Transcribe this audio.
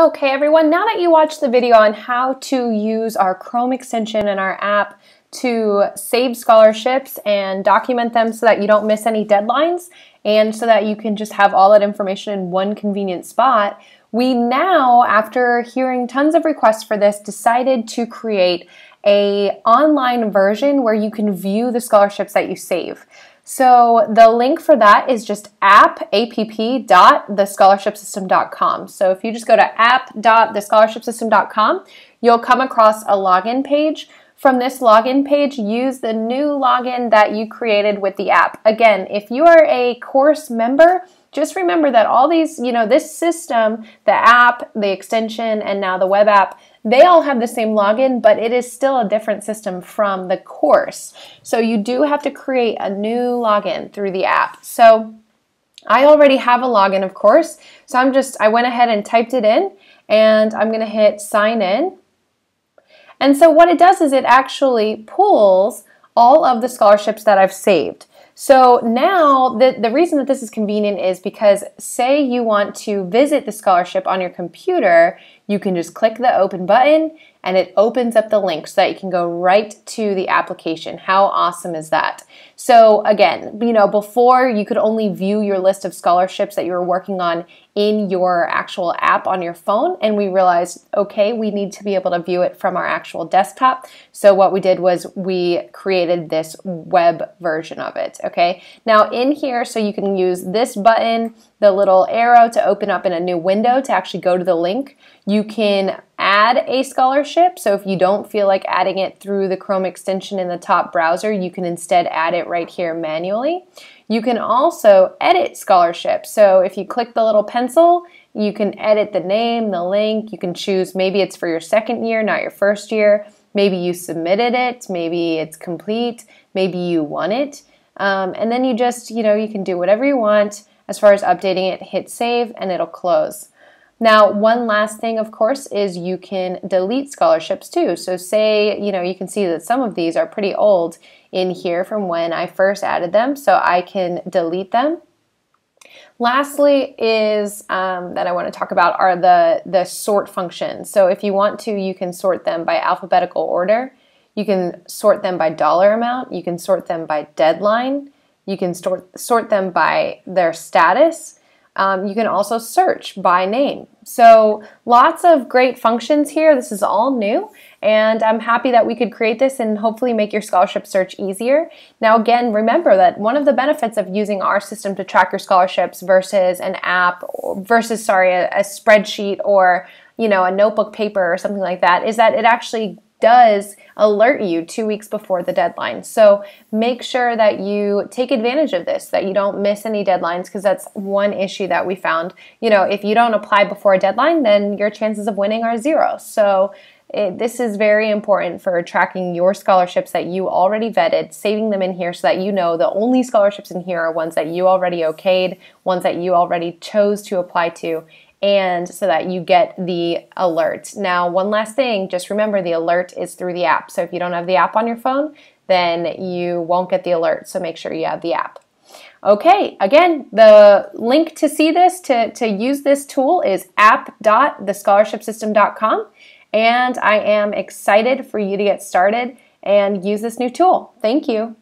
Okay everyone, now that you watched the video on how to use our Chrome extension and our app to save scholarships and document them so that you don't miss any deadlines and so that you can just have all that information in one convenient spot, we now, after hearing tons of requests for this, decided to create a online version where you can view the scholarships that you save. So the link for that is just app, app.thescholarshipsystem.com. So if you just go to app.thescholarshipsystem.com, you'll come across a login page. From this login page, use the new login that you created with the app. Again, if you are a course member, just remember that all these, you know, this system, the app, the extension, and now the web app, they all have the same login, but it is still a different system from the course. So you do have to create a new login through the app. So I already have a login, of course. So I'm just, I went ahead and typed it in and I'm going to hit sign in. And so what it does is it actually pulls all of the scholarships that I've saved. So now the, the reason that this is convenient is because say you want to visit the scholarship on your computer, you can just click the open button and it opens up the link so that you can go right to the application. How awesome is that? So again, you know, before you could only view your list of scholarships that you were working on in your actual app on your phone and we realized, okay, we need to be able to view it from our actual desktop. So what we did was we created this web version of it, okay? Now in here, so you can use this button, the little arrow to open up in a new window to actually go to the link. You can add a scholarship. So if you don't feel like adding it through the Chrome extension in the top browser, you can instead add it right here manually. You can also edit scholarships. So if you click the little pencil, you can edit the name, the link. You can choose maybe it's for your second year, not your first year. Maybe you submitted it. Maybe it's complete. Maybe you won it. Um, and then you just, you know, you can do whatever you want as far as updating it. Hit save and it'll close. Now, one last thing, of course, is you can delete scholarships too. So say, you know, you can see that some of these are pretty old in here from when I first added them, so I can delete them. Lastly is um, that I want to talk about are the, the sort functions. So if you want to, you can sort them by alphabetical order. You can sort them by dollar amount. You can sort them by deadline. You can sort, sort them by their status. Um, you can also search by name. So lots of great functions here. This is all new and I'm happy that we could create this and hopefully make your scholarship search easier. Now again, remember that one of the benefits of using our system to track your scholarships versus an app versus sorry, a, a spreadsheet or you know, a notebook paper or something like that is that it actually does alert you two weeks before the deadline. So make sure that you take advantage of this, that you don't miss any deadlines, because that's one issue that we found. You know, if you don't apply before a deadline, then your chances of winning are zero. So it, this is very important for tracking your scholarships that you already vetted, saving them in here so that you know the only scholarships in here are ones that you already okayed, ones that you already chose to apply to, and so that you get the alert. Now, one last thing, just remember the alert is through the app. So if you don't have the app on your phone, then you won't get the alert. So make sure you have the app. Okay, again, the link to see this, to, to use this tool is app.thescholarshipsystem.com. And I am excited for you to get started and use this new tool. Thank you.